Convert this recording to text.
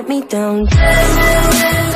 let me down.